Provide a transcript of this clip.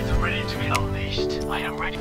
It's ready to be unleashed. I am ready.